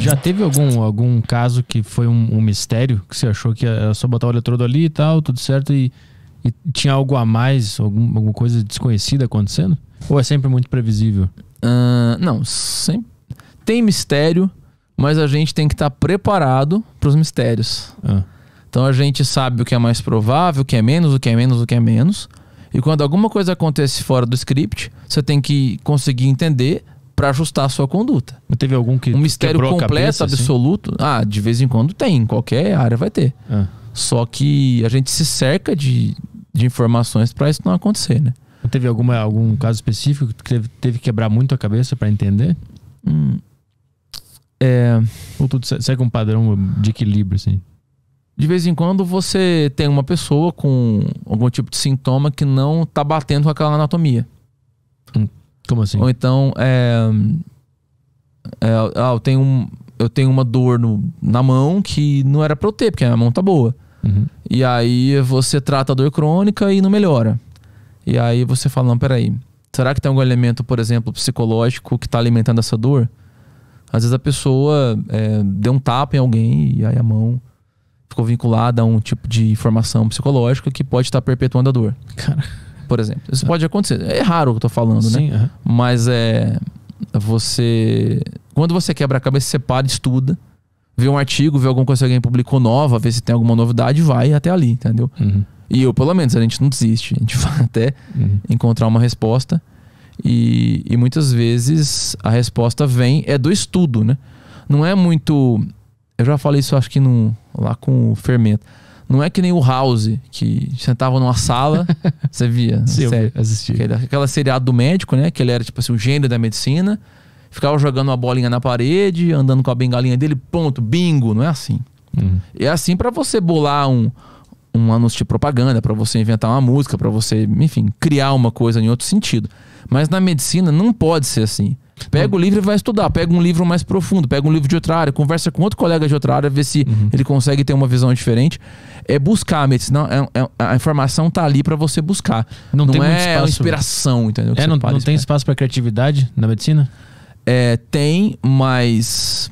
Já teve algum, algum caso que foi um, um mistério, que você achou que era só botar o eletrodo ali e tal, tudo certo, e, e tinha algo a mais, algum, alguma coisa desconhecida acontecendo? Ou é sempre muito previsível? Ah, não, sempre tem mistério, mas a gente tem que estar preparado para os mistérios. Ah, Então a gente sabe o que é mais provável, o que é menos, o que é menos, o que é menos. E quando alguma coisa acontece fora do script, você tem que conseguir entender para ajustar a sua conduta. mas teve algum que Um mistério completo, cabeça, assim? absoluto, ah, de vez em quando tem, em qualquer área vai ter. Ah. Só que a gente se cerca de, de informações para isso não acontecer, né? Teve alguma, algum caso específico que teve, teve que quebrar muito a cabeça pra entender? Hum, é, Ou tudo se- segue um padrão de equilíbrio, assim? de vez em quando você tem uma pessoa com algum tipo de sintoma que não tá batendo com aquela anatomia. Como assim? Ou então, é, é, ah, eu, tenho um, eu tenho uma dor no- na mão que não era pra eu ter, porque a mão tá boa. Uhum. E aí você trata a dor crônica e não melhora. E aí você fala, não, peraí. Será que tem algum elemento, por exemplo, psicológico que tá alimentando essa dor? Às vezes a pessoa é, deu um tapa em alguém e aí a mão ficou vinculada a um tipo de informação psicológica que pode estar perpetuando a dor, Cara, por exemplo. Isso pode acontecer. É raro o que eu tô falando, né? sim. aham. Mas é. Você. Quando você quebra a cabeça, você para, estuda, vê um artigo, vê alguma coisa que alguém publicou nova, vê se tem alguma novidade, vai até ali, entendeu? Uhum. E eu, pelo menos, a gente não desiste. A gente vai até Uhum. encontrar uma resposta. E, e muitas vezes a resposta vem, é do estudo, né? Não é muito. Eu já falei isso, acho que no, lá com o fermento. Não é que nem o House, que sentava numa sala, você via, Sim, eu sério. assisti. Aquele, aquela seriado do médico, né? Que ele era tipo assim, o gênio da medicina. Ficava jogando uma bolinha na parede, andando com a bengalinha dele, ponto, bingo. Não é assim. Uhum. É assim pra você bolar um, um anúncio de propaganda, pra você inventar uma música, pra você, enfim, criar uma coisa em outro sentido. Mas na medicina não pode ser assim. Pega o livro e vai estudar. Pega um livro mais profundo, pega um livro de outra área, conversa com outro colega de outra área, vê se ele consegue ter uma visão diferente. É buscar a medicina. É, é- a informação tá ali pra você buscar. Não Não, tem é espaço. inspiração, entendeu? É, não, para não tem espaço pra criatividade na medicina? É, tem, mas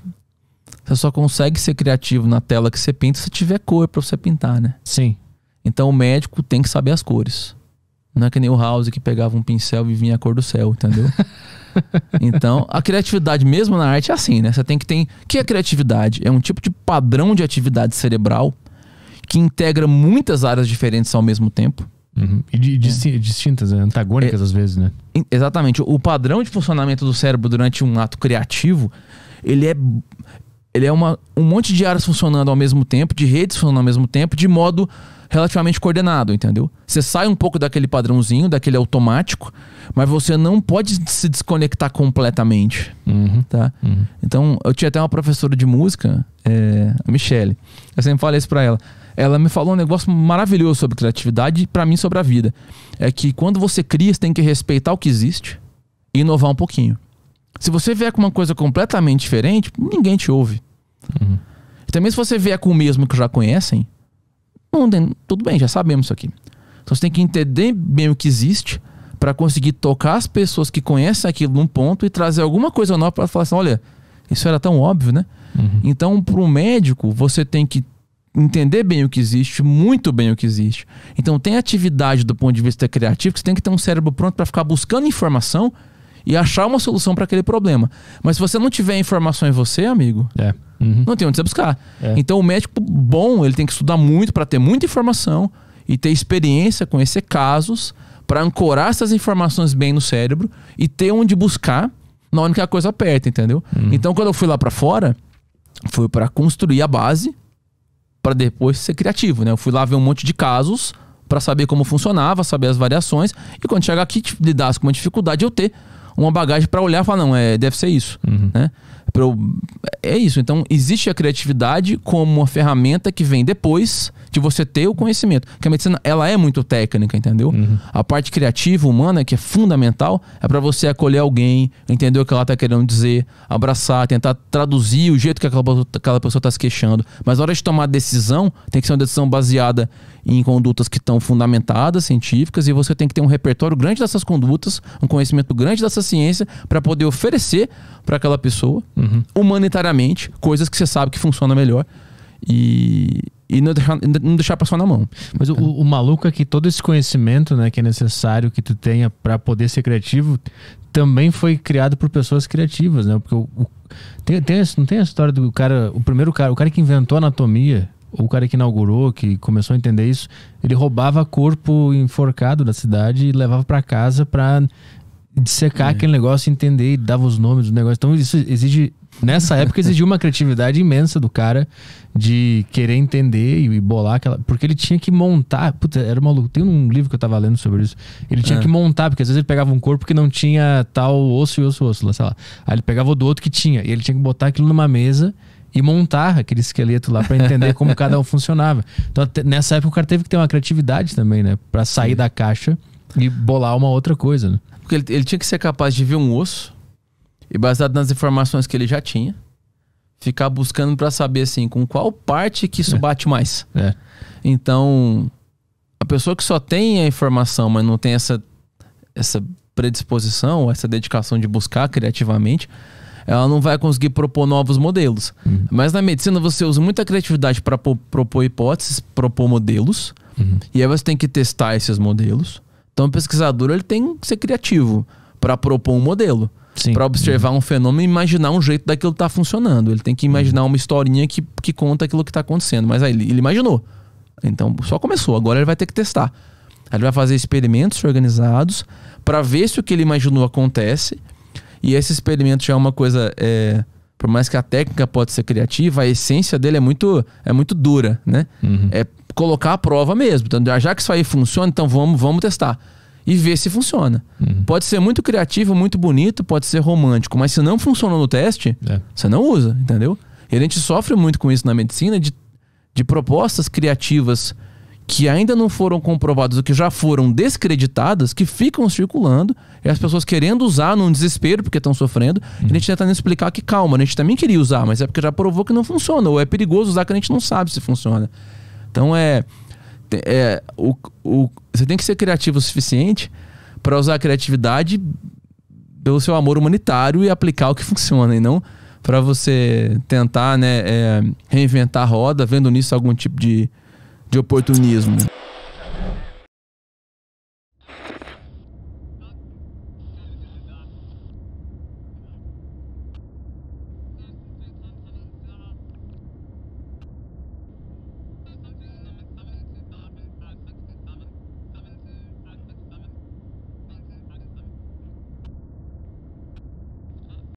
você só consegue ser criativo na tela que você pinta se tiver cor pra você pintar, né? Sim. Então o médico tem que saber as cores. Não é que nem o House que pegava um pincel e vinha a cor do céu, entendeu? então, a criatividade mesmo na arte é assim, né? Você tem que ter. O que é criatividade? É um tipo de padrão de atividade cerebral que integra muitas áreas diferentes ao mesmo tempo. Uhum. E di- disti- distintas, né? antagônicas às vezes, né? Exatamente. O padrão de funcionamento do cérebro durante um ato criativo, ele é, ele é uma, um monte de áreas funcionando ao mesmo tempo, de redes funcionando ao mesmo tempo, de modo relativamente coordenado, entendeu? Você sai um pouco daquele padrãozinho, daquele automático, mas você não pode se desconectar completamente, Uhum. tá? Uhum. Então, eu tinha até uma professora de música, é, a Michelle. Eu sempre falei isso pra ela. Ela me falou um negócio maravilhoso sobre criatividade e pra mim sobre a vida. É que quando você cria, você tem que respeitar o que existe e inovar um pouquinho. Se você vier com uma coisa completamente diferente, ninguém te ouve. Uhum. E também se você vier com o mesmo que já conhecem, não tem- tudo bem, já sabemos isso aqui. Então você tem que entender bem o que existe pra conseguir tocar as pessoas que conhecem aquilo num ponto e trazer alguma coisa nova pra falar assim, olha, isso era tão óbvio, né? Uhum. Então, para o médico, você tem que entender bem o que existe, muito bem o que existe. Então, tem atividade do ponto de vista criativo que você tem que ter um cérebro pronto para ficar buscando informação e achar uma solução para aquele problema. Mas se você não tiver informação em você, amigo, É. Uhum. não tem onde você buscar. É. Então, o médico bom, ele tem que estudar muito para ter muita informação e ter experiência, conhecer casos, para ancorar essas informações bem no cérebro e ter onde buscar na hora que a coisa aperta, entendeu? Então, quando eu fui lá para fora, foi para construir a base para depois ser criativo, né? Eu fui lá ver um monte de casos para saber como funcionava, saber as variações e quando chegar aqui lidasse com uma dificuldade eu ter uma bagagem para olhar e falar não, é, deve ser isso, Uhum. né? Pra eu- é isso. Então existe a criatividade como uma ferramenta que vem depois de você ter o conhecimento. Porque a medicina ela é muito técnica, entendeu? Uhum. A parte criativa humana que é fundamental é para você acolher alguém, entender o que ela tá querendo dizer, abraçar, tentar traduzir o jeito que aquela, pessoa tá se queixando. Mas na hora de tomar decisão, tem que ser uma decisão baseada em condutas que estão fundamentadas, científicas, e você tem que ter um repertório grande dessas condutas, um conhecimento grande dessa ciência, para poder oferecer para aquela pessoa, Uhum. Humanitariamente, coisas que você sabe que funciona melhor. E, e não deixar, não deixar a pessoa na mão. Mas o, o maluco é que todo esse conhecimento, né, que é necessário que tu tenha pra poder ser criativo, também foi criado por pessoas criativas, né? Porque o, o- tem, tem não tem a história do cara, o primeiro cara, o cara que inventou a anatomia, ou o cara que inaugurou, que começou a entender isso, ele roubava corpo enforcado da cidade e levava pra casa pra dissecar aquele negócio, entender e dava os nomes do negócio. Então isso exige nessa época exigiu uma criatividade imensa do cara de querer entender e bolar aquela. Porque ele tinha que montar. Puta, era maluco. Tem um livro que eu tava lendo sobre isso. Ele tinha É. que montar, porque às vezes ele pegava um corpo que não tinha tal osso e osso, osso, lá, sei lá. Aí ele pegava o do outro que tinha. E ele tinha que botar aquilo numa mesa e montar aquele esqueleto lá pra entender como cada um funcionava. Então, nessa época, o cara teve que ter uma criatividade também, né? Pra sair da caixa e bolar uma outra coisa, né? Porque ele, ele tinha que ser capaz de ver um osso e, baseado nas informações que ele já tinha, ficar buscando pra saber assim, com qual parte que isso É. bate mais. É. Então, a pessoa que só tem a informação, mas não tem essa, essa predisposição, essa dedicação de buscar criativamente, ela não vai conseguir propor novos modelos. Uhum. Mas na medicina você usa muita criatividade para propor hipóteses, propor modelos, Uhum. e aí você tem que testar esses modelos. Então o pesquisador ele tem que ser criativo para propor um modelo, para observar um fenômeno e imaginar um jeito daquilo estar funcionando. Ele tem que imaginar uma historinha que, que conta aquilo que está acontecendo. Mas aí ele, ele imaginou. Então só começou, agora ele vai ter que testar. Ele vai fazer experimentos organizados para ver se o que ele imaginou acontece. E esse experimento já é uma coisa. é, por mais que a técnica pode ser criativa, a essência dele é muito, é muito dura, né? Uhum. É colocar a prova mesmo. Então, já que isso aí funciona, então vamos, vamos testar. E ver se funciona. Uhum. Pode ser muito criativo, muito bonito, pode ser romântico, mas se não funcionou no teste, É. você não usa, entendeu? E a gente sofre muito com isso na medicina, de, de propostas criativas que ainda não foram comprovadas ou que já foram descreditadas, que ficam circulando, e as pessoas querendo usar num desespero porque estão sofrendo, e a gente tentando explicar que calma, a gente também queria usar, mas é porque já provou que não funciona, ou é perigoso usar que a gente não sabe se funciona. Então é. é o, o, você tem que ser criativo o suficiente para usar a criatividade pelo seu amor humanitário e aplicar o que funciona, e não para você tentar né, é, reinventar a roda, vendo nisso algum tipo de, de oportunismo.